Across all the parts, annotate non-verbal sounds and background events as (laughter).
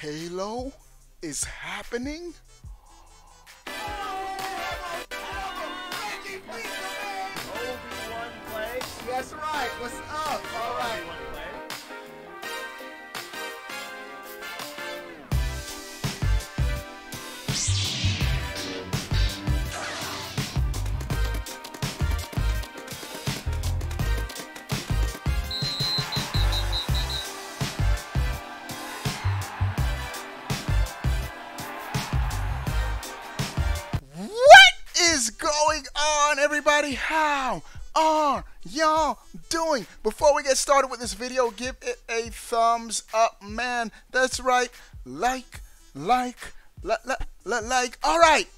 Halo is happening? Obi-Wan play. That's right. What's up? All right. Everybody? How are y'all doing? Before we get started with this video, give it a thumbs up, man. That's right. Like, like, like, like, like. All right.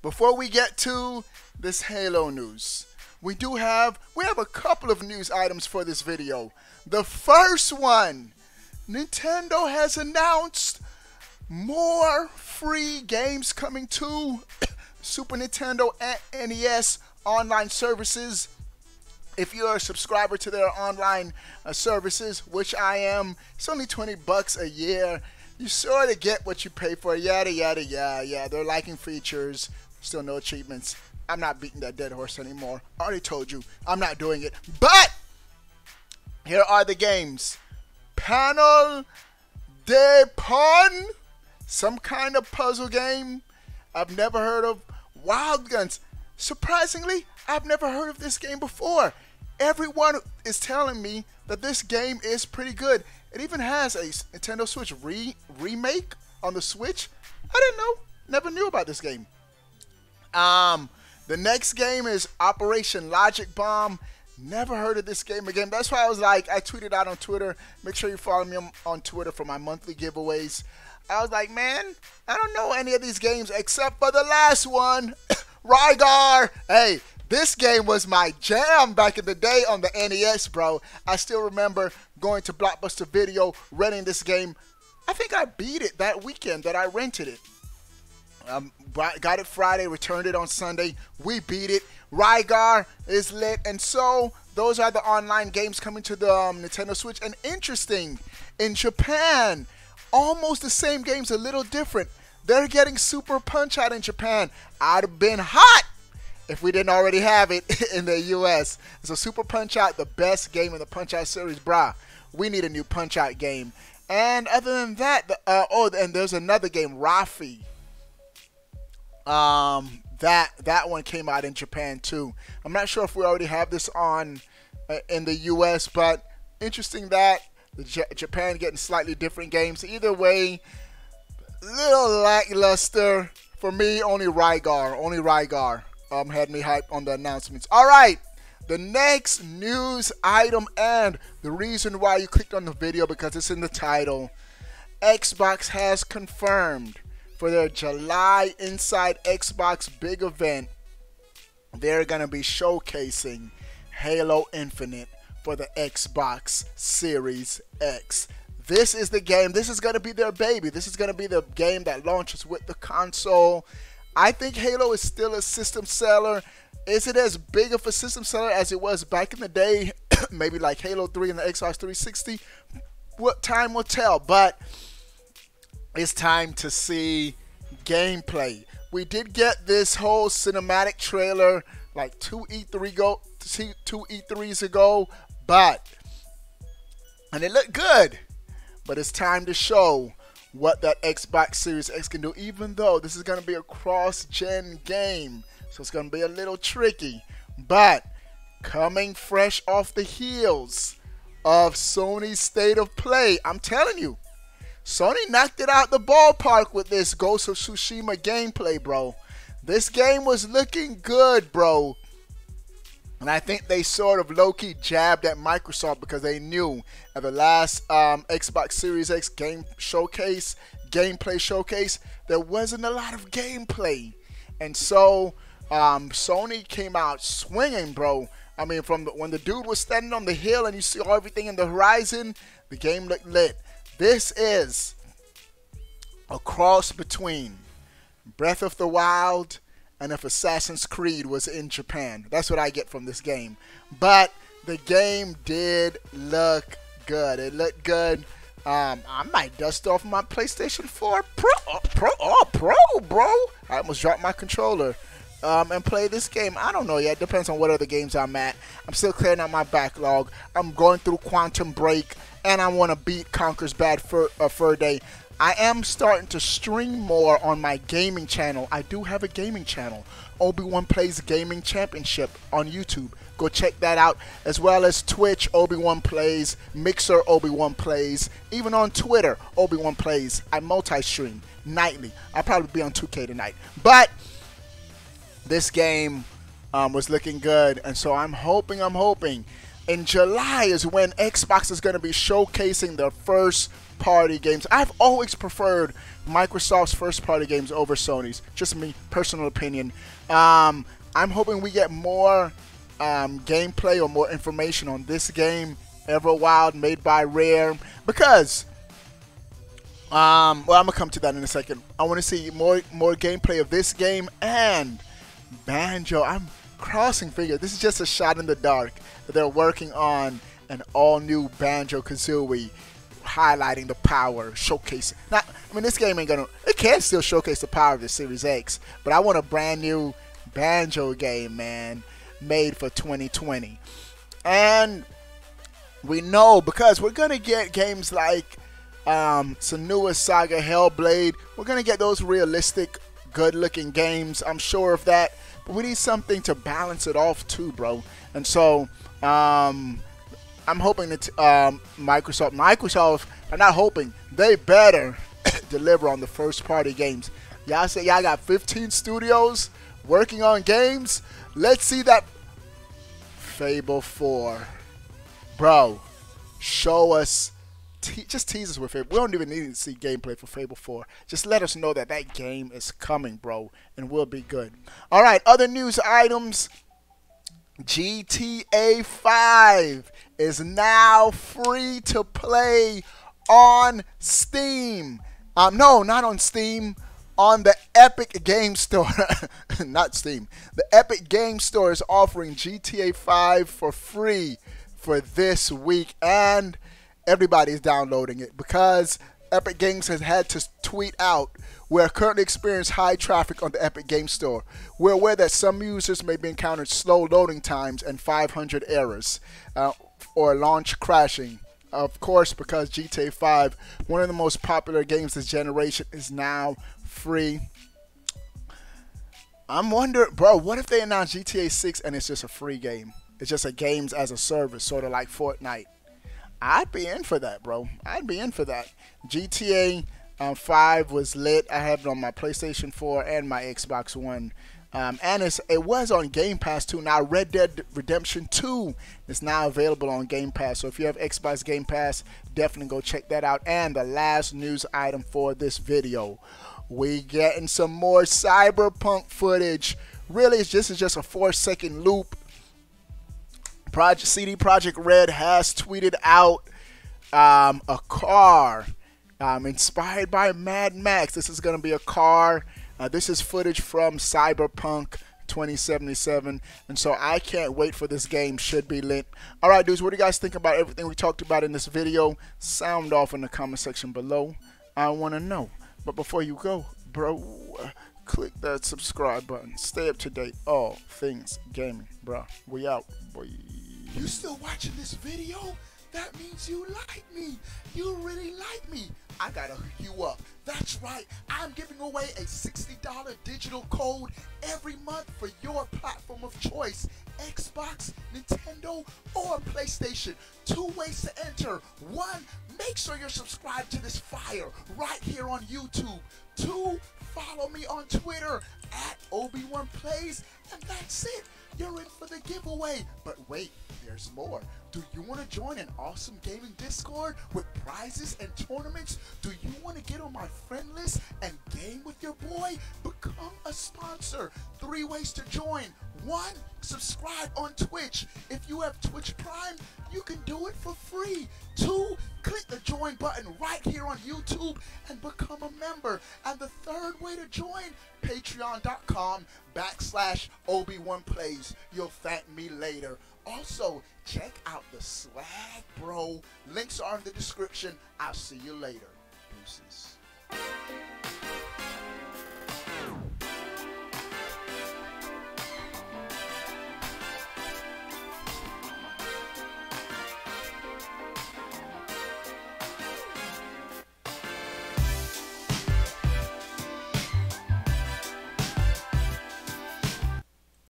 Before we get to this Halo news, we do have we have a couple of news items for this video. The first one, Nintendo has announced more free games coming to Super Nintendo and NES online services. If you're a subscriber to their online uh, services, which I am, it's only 20 bucks a year. You sort of get what you pay for, yada, yada, yada, yeah. They're liking features, still no achievements. I'm not beating that dead horse anymore. I already told you, I'm not doing it. But here are the games Panel de Pon some kind of puzzle game I've never heard of. Wild Guns. Surprisingly, I've never heard of this game before. Everyone is telling me that this game is pretty good. It even has a Nintendo Switch re- remake on the Switch. I didn't know. Never knew about this game. Um, the next game is Operation Logic Bomb. Never heard of this game again. That's why I was like, I tweeted out on Twitter. Make sure you follow me on, Twitter for my monthly giveaways. I was like, man, I don't know any of these games except for the last one, (coughs) Rygar. Hey, this game was my jam back in the day on the NES, bro. I still remember going to Blockbuster Video, renting this game. I think I beat it that weekend that I rented it. Um, got it Friday, returned it on Sunday. We beat it. Rygar is lit, and so those are the online games coming to the um, Nintendo Switch. And interesting, in Japan, almost the same games, a little different. They're getting Super Punch Out in Japan. I'd have been hot if we didn't already have it (laughs) in the US. So Super Punch Out, the best game in the Punch Out series, brah. We need a new Punch Out game. And other than that, the, uh, oh, and there's another game, Rafi. Um, that that one came out in Japan too. I'm not sure if we already have this on uh, in the US, but interesting that J- Japan getting slightly different games. Either way, little lackluster for me. Only Rygar, only Rygar um, had me hype on the announcements. All right, the next news item and the reason why you clicked on the video because it's in the title. Xbox has confirmed for their July Inside Xbox big event, they're gonna be showcasing Halo Infinite for the Xbox Series X. This is the game. This is going to be their baby. This is going to be the game that launches with the console. I think Halo is still a system seller. Is it as big of a system seller as it was back in the day? (coughs) Maybe like Halo 3 and the Xbox 360. What time will tell, but it's time to see gameplay. We did get this whole cinematic trailer like two E3 go two E3s ago, but and it looked good. But it's time to show what that Xbox Series X can do, even though this is going to be a cross gen game. So it's going to be a little tricky. But coming fresh off the heels of Sony's State of Play, I'm telling you, Sony knocked it out the ballpark with this Ghost of Tsushima gameplay, bro. This game was looking good, bro. And I think they sort of low key jabbed at Microsoft because they knew at the last um, Xbox Series X game showcase, gameplay showcase, there wasn't a lot of gameplay. And so um, Sony came out swinging, bro. I mean, from the, when the dude was standing on the hill and you see everything in the horizon, the game looked lit. This is a cross between Breath of the Wild and if Assassin's Creed was in Japan. That's what I get from this game. But the game did look good. It looked good. Um, I might dust off my PlayStation 4 Pro, oh, Pro, oh, Pro, bro. I almost dropped my controller. Um, and play this game. I don't know yet. Depends on what other games I'm at. I'm still clearing out my backlog. I'm going through Quantum Break, and I want to beat Conker's Bad Fur, uh, Fur Day. I am starting to stream more on my gaming channel. I do have a gaming channel, Obi-Wan Plays Gaming Championship on YouTube. Go check that out, as well as Twitch, Obi-Wan Plays, Mixer, Obi-Wan Plays, even on Twitter, Obi-Wan Plays. I multi-stream nightly. I'll probably be on 2K tonight. But this game um, was looking good, and so I'm hoping, I'm hoping. In July is when Xbox is going to be showcasing their first party games. I've always preferred Microsoft's first party games over Sony's. Just me, personal opinion. Um, I'm hoping we get more um, gameplay or more information on this game, Everwild, made by Rare, because. Um, well, I'm gonna come to that in a second. I want to see more more gameplay of this game and Banjo. I'm crossing fingers. This is just a shot in the dark. They're working on an all new Banjo Kazooie highlighting the power, showcasing. Not, I mean, this game ain't gonna. It can still showcase the power of the Series X, but I want a brand new Banjo game, man, made for 2020. And we know because we're gonna get games like um, Senua Saga, Hellblade. We're gonna get those realistic, good-looking games. I'm sure of that. But we need something to balance it off too, bro. And so. Um, I'm hoping that um, Microsoft, Microsoft, I'm not hoping they better (coughs) deliver on the first party games. Y'all say y'all got 15 studios working on games. Let's see that Fable 4, bro. Show us, te- just tease us with Fable. We don't even need to see gameplay for Fable 4. Just let us know that that game is coming, bro, and we'll be good. All right, other news items. GTA 5 is now free to play on Steam. Um, no, not on Steam, on the Epic Game Store. (laughs) not Steam. The Epic Game Store is offering GTA 5 for free for this week, and everybody's downloading it because Epic Games has had to tweet out we are currently experiencing high traffic on the Epic Game Store. We're aware that some users may be encountering slow loading times and 500 errors uh, or launch crashing. Of course, because GTA 5, one of the most popular games this generation, is now free. I'm wondering, bro, what if they announce GTA 6 and it's just a free game? It's just a games as a service, sort of like Fortnite. I'd be in for that, bro. I'd be in for that. GTA um, 5 was lit. I have it on my PlayStation 4 and my Xbox One. Um, and it was on Game Pass too. Now, Red Dead Redemption 2 is now available on Game Pass. So if you have Xbox Game Pass, definitely go check that out. And the last news item for this video, we getting some more Cyberpunk footage. Really, this is just a four-second loop. Project CD Projekt Red has tweeted out um, a car um, inspired by Mad Max. This is going to be a car. Uh, this is footage from Cyberpunk 2077. And so I can't wait for this game. Should be lit. All right, dudes, what do you guys think about everything we talked about in this video? Sound off in the comment section below. I want to know. But before you go, bro, click that subscribe button. Stay up to date. All things gaming, bro. We out, boy. You still watching this video? That means you like me. You really like me. I gotta hook you up. That's right, I'm giving away a $60 digital code every month for your platform of choice Xbox, Nintendo, or PlayStation. Two ways to enter. One, make sure you're subscribed to this fire right here on YouTube. Two, follow me on Twitter at Obi-Wan Plays, and that's it. You're in for the giveaway. But wait, there's more. Do you want to join an awesome gaming Discord with prizes and tournaments? Do you want to get on my friend list and game with your boy? Become a sponsor. Three ways to join. One, subscribe on Twitch. If you have Twitch Prime, you can do it for free. Two, click the join join button right here on YouTube and become a member. And the third way to join, patreon.com backslash Obi-Wan Plays. You'll thank me later. Also, check out the swag, bro. Links are in the description. I'll see you later. Deuces.